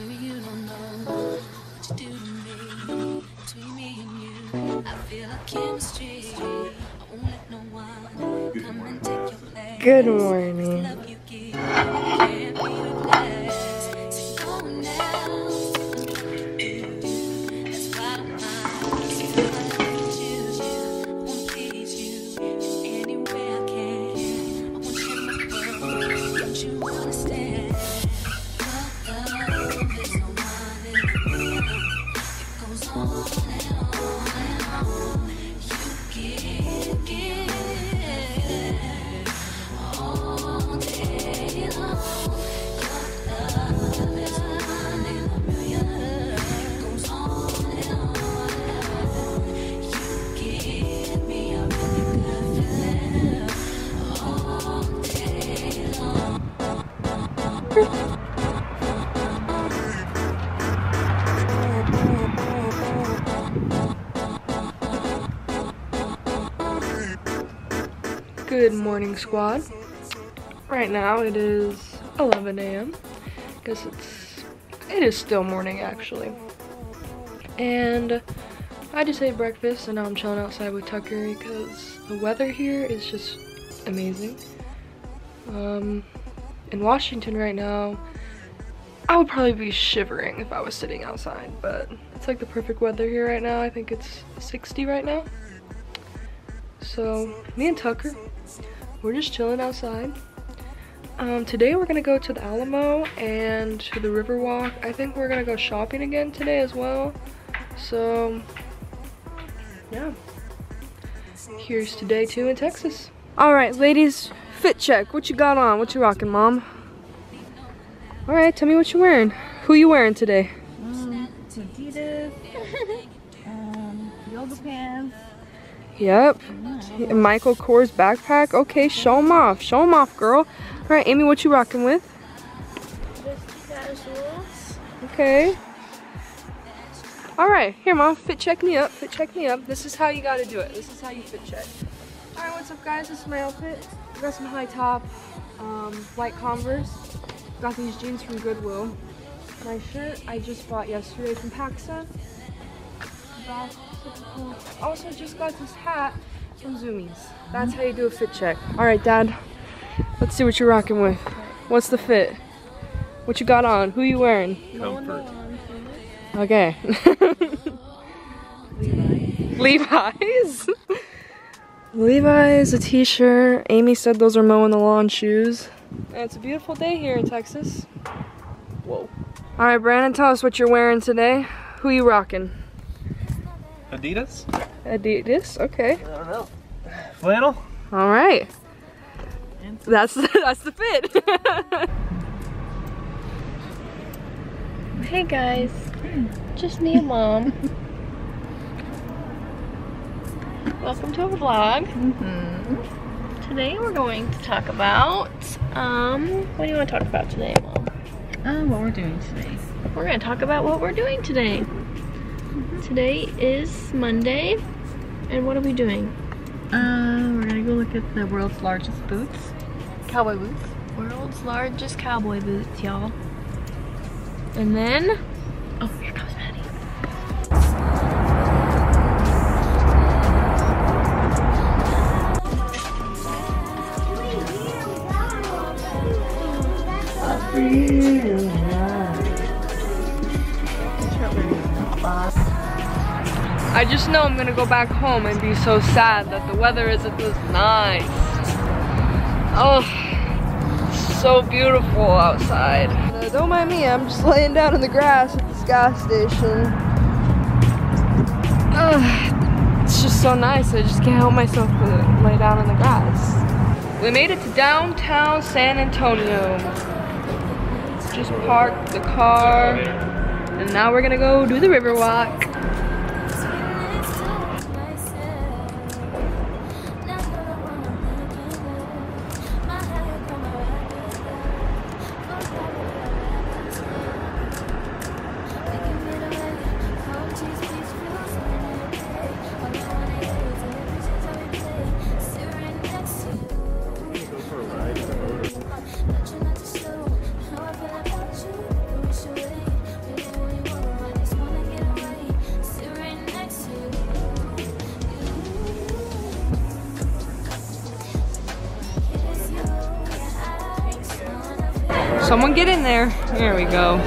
You don't know what you do to me. Between me and you, I feel like chemistry. I won't let no one come and take your place. Good morning. Good morning, squad. Right now it is 11 a.m. Guess it's it is still morning actually. And I just ate breakfast and now I'm chilling outside with Tucker because the weather here is just amazing. Um, in Washington right now, I would probably be shivering if I was sitting outside, but it's like the perfect weather here right now. I think it's 60 right now. So me and Tucker, we're just chilling outside. Um, today we're gonna go to the Alamo and to the Riverwalk. I think we're gonna go shopping again today as well. So yeah, here's today two in Texas. All right, ladies, fit check. What you got on? What you rocking, mom? All right, tell me what you're wearing. Who you wearing today? Um, Adidas, um, yoga pants. Yep. Michael Kors backpack. Okay, show him off. Show him off, girl. All right, Amy, what you rocking with? Okay. All right, here, mom. Fit check me up. Fit check me up. This is how you gotta do it. This is how you fit check. All right, what's up, guys? This is my outfit. I got some high top, um, white Converse. Got these jeans from Goodwill. My shirt I just bought yesterday from PacSun. Cool. Also, just got this hat from Zumiez. That's how you do a fit check. All right, Dad. Let's see what you're rocking with. What's the fit? What you got on? Who you wearing? Comfort. Okay. Levi's. Levi's, a t-shirt. Amy said those are mowing the lawn shoes. And it's a beautiful day here in Texas. Whoa. All right, Brandon, tell us what you're wearing today. Who you rocking? Adidas? Adidas. Okay. I don't know. Flannel? All right. That's that's the fit. Hey guys, just me and mom. Welcome to our vlog. Today we're going to talk about, um, what do you want to talk about today, mom? Um, what we're doing today. We're going to talk about what we're doing today. Today is Monday, and what are we doing? Um, we're gonna go look at the world's largest boots. Cowboy boots. World's largest cowboy boots, y'all. And then, oh, here comes I just know I'm gonna go back home and be so sad that the weather isn't this nice. Oh, so beautiful outside. Uh, don't mind me, I'm just laying down in the grass at this gas station. Ugh, it's just so nice, I just can't help myself but lay down in the grass. We made it to downtown San Antonio. Just parked the car, and now we're gonna go do the river walk. Someone get in there. There we go.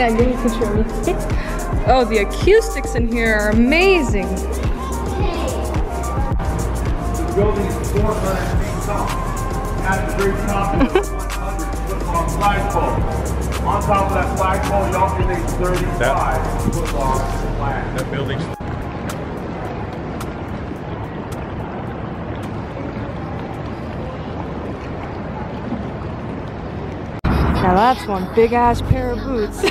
Yeah, give me a picture of me. oh, the acoustics in here are amazing. The building is 400 feet tall. At the very top is a 100 foot long flagpole. On top of that flagpole, y'all can make 35 foot long that's one big ass pair of boots.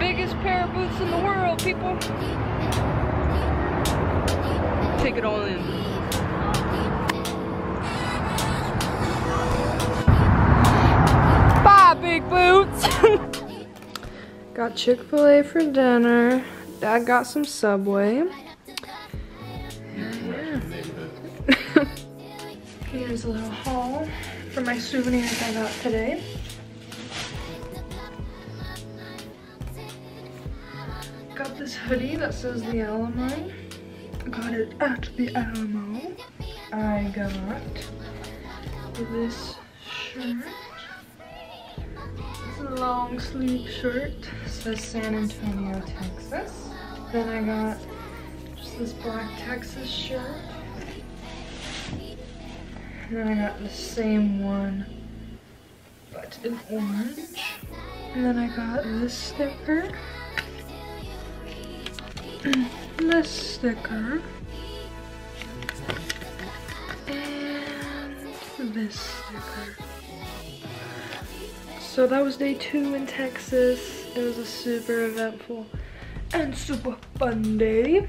Biggest pair of boots in the world, people. Take it all in. Got Chick fil A for dinner. Dad got some Subway. Here's a little haul for my souvenirs I got today. got this hoodie that says the Alamo. Got it at the Alamo. I got this shirt. It's a long sleeve shirt. Says San Antonio, Texas. Then I got just this black Texas shirt. And then I got the same one, but in orange. And then I got this sticker. this sticker. And this sticker. So that was day two in Texas. It was a super eventful and super fun day.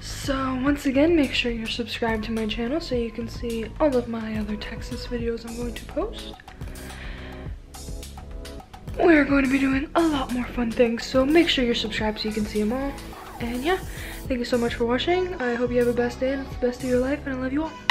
So once again, make sure you're subscribed to my channel so you can see all of my other Texas videos I'm going to post. We're going to be doing a lot more fun things, so make sure you're subscribed so you can see them all. And yeah, thank you so much for watching. I hope you have a best day and it's the best of your life, and I love you all.